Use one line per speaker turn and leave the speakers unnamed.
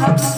I'm sorry.